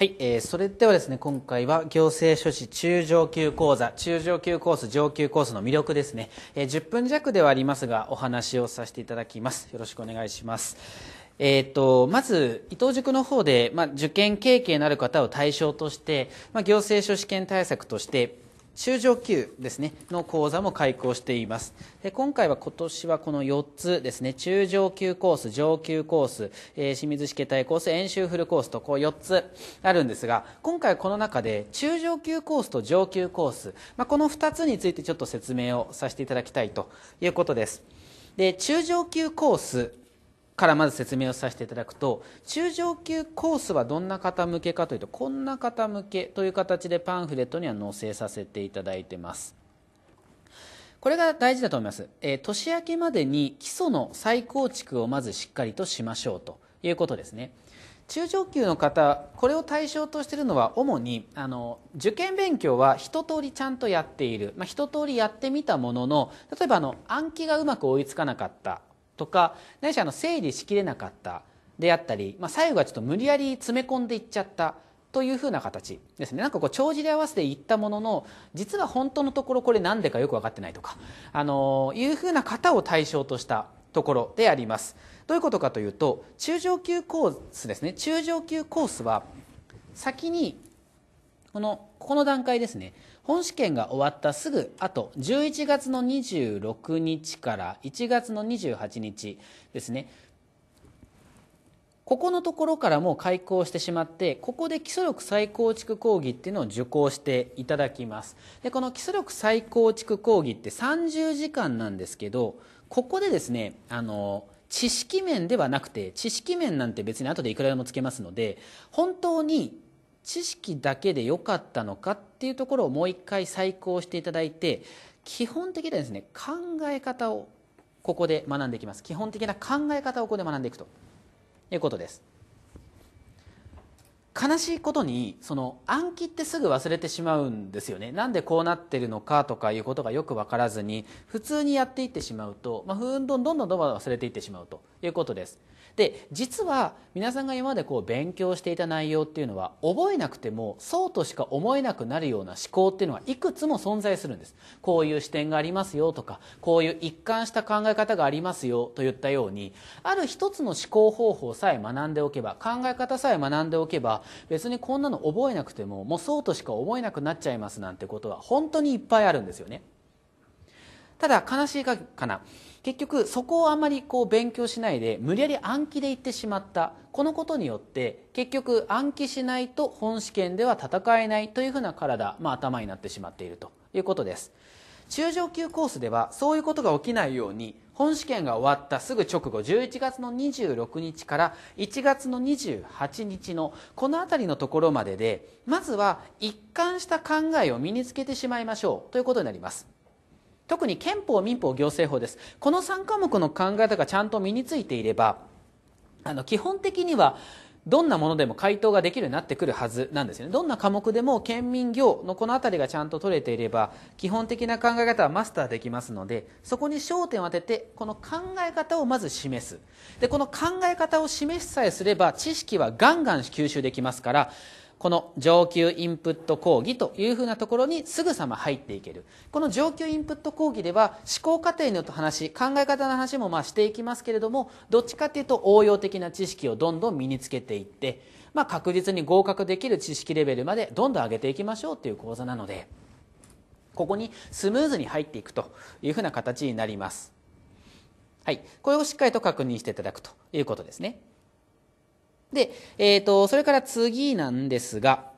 はい、えーそれではですね、今回は行政書士中上級講座、中上級コース、上級コースの魅力ですね、えー10分弱ではありますが、お話をさせていただきます。よろしくお願いします。えー、とまず伊藤塾の方で、まあ、受験経験のある方を対象として、まあ、行政書士試験対策として中上級ですねの講座も開講しています。で今回は今年はこの4つですね中上級コース上級コース、えー清水試験対コース演習フルコースとこう4つあるんですが今回この中で中上級コースと上級コース、まあ、この2つについてちょっと説明をさせていただきたいということです。で中上級コースからまず説明をさせていただくと中上級コースはどんな方向けかというとこんな方向けという形でパンフレットには載せさせていただいてます。これが大事だと思います、えー年明けまでに基礎の再構築をまずしっかりとしましょうということですね。中上級の方これを対象としているのは主にあの受験勉強は一通りちゃんとやっている、まあ、一通りやってみたものの例えばあの暗記がうまく追いつかなかった。とかないしあの整理しきれなかったであったり、まあ、最後はちょっと無理やり詰め込んでいっちゃったというふうな形ですね。なんかこう帳尻合わせていったものの実は本当のところこれ何でかよく分かってないとかあのいうふうな方を対象としたところであります。どういうことかというと中上級コースですね。中上級コースは先にこのここの段階ですね。本試験が終わったすぐ後11月の26日から1月の28日ですね。ここのところからもう開講してしまってここで基礎力再構築講義っていうのを受講していただきます。でこの基礎力再構築講義って30時間なんですけどここでですねあの知識面ではなくて知識面なんて別に後でいくらでもつけますので本当に知識だけで良かったのかっていうところをもう一回再考していただいて基本的にはですね考え方をここで学んでいきます。基本的な考え方をここで学んでいくと。いうことです。悲しいことにその暗記ってすぐ忘れてしまうんですよね。なんでこうなってるのかとかいうことがよく分からずに普通にやっていってしまうと、まあ、ふんどんどんどんどん忘れていってしまうということです。で実は皆さんが今までこう勉強していた内容っていうのは覚えなくてもそうとしか思えなくなるような思考っていうのはいくつも存在するんです。こういう視点がありますよとかこういう一貫した考え方がありますよといったようにある一つの思考方法さえ学んでおけば考え方さえ学んでおけば別にこんなの覚えなくてももうそうとしか思えなくなっちゃいますなんてことは本当にいっぱいあるんですよね。ただ悲しいかな。結局そこをあまりこう勉強しないで無理やり暗記でいってしまった。このことによって結局暗記しないと本試験では戦えないというふうな体、まあ、頭になってしまっていると。いうことです。中上級コースではそういうことが起きないように本試験が終わったすぐ直後11月の26日から1月の28日のこの辺りのところまででまずは一貫した考えを身につけてしまいましょう。ということになります。特に憲法民法行政法です。この3科目の考え方がちゃんと身についていればあの基本的にはどんなものでも回答ができるようになってくるはずなんですよね。どんな科目でも県民行のこの辺りがちゃんと取れていれば基本的な考え方はマスターできますのでそこに焦点を当ててこの考え方をまず示す。でこの考え方を示しさえすれば知識はガンガン吸収できますからこの上級インプット講義というふうなところにすぐさま入っていけるこの上級インプット講義では思考過程の話考え方の話もまあしていきますけれどもどっちかというと応用的な知識をどんどん身につけていって、まあ、確実に合格できる知識レベルまでどんどん上げていきましょうという講座なのでここにスムーズに入っていくというふうな形になります。はい、これをしっかりと確認していただくということですね。で、えー、とそれから次なんですが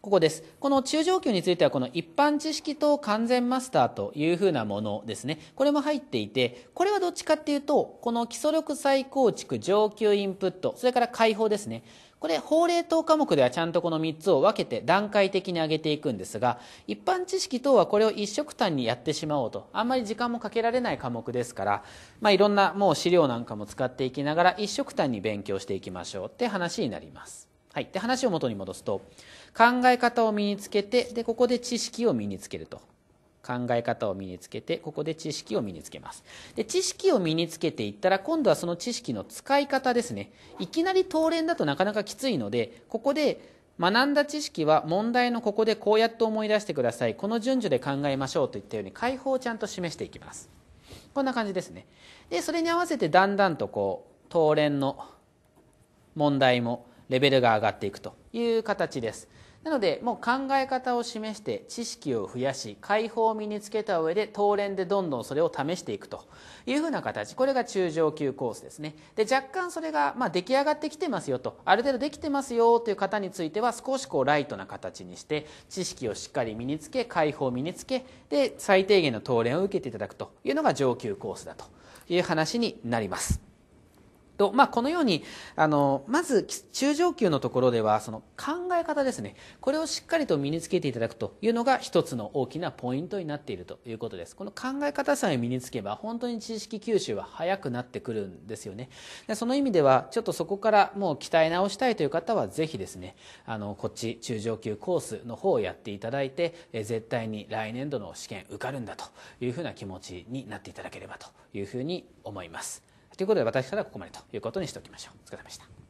ここです。この中上級についてはこの一般知識と完全マスターというふうなものですね。これも入っていてこれはどっちかっていうとこの基礎力再構築上級インプットそれから解放ですね。これ法令等科目ではちゃんとこの3つを分けて段階的に上げていくんですが一般知識等はこれを一色単にやってしまおうと。あんまり時間もかけられない科目ですから、まあ、いろんなもう資料なんかも使っていきながら一色単に勉強していきましょう。って話になります。はい、で話を元に戻すと考え方を身につけてでここで知識を身につけると。考え方を身につけてここで知識を身につけます。で知識を身につけていったら今度はその知識の使い方ですね。いきなり東連だとなかなかきついのでここで学んだ知識は問題のここでこうやって思い出してください。この順序で考えましょうといったように解法をちゃんと示していきます。こんな感じですね。でそれに合わせてだんだんとこう答練の問題もレベルが上がっていくという形です。なのでもう考え方を示して知識を増やし解放を身につけた上で答練でどんどんそれを試していくというふうな形。これが中上級コースですね。で若干それがまあ出来上がってきてますよと。ある程度できてますよという方については少しこうライトな形にして知識をしっかり身につけ解放を身につけで最低限の答練を受けていただくというのが上級コースだという話になります。と、まあ、このようにあのまず中上級のところではその考え方ですね。これをしっかりと身につけていただくというのが一つの大きなポイントになっているということです。この考え方さえ身につけば本当に知識吸収は早くなってくるんですよね。でその意味ではちょっとそこからもう鍛え直したいという方はぜひですねあのこっち中上級コースの方をやっていただいてえ絶対に来年度の試験受かるんだというふうな気持ちになっていただければというふうに思います。ということで私からはここまでということにしておきましょう。お疲れ様でした。